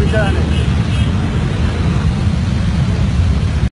พิจารณา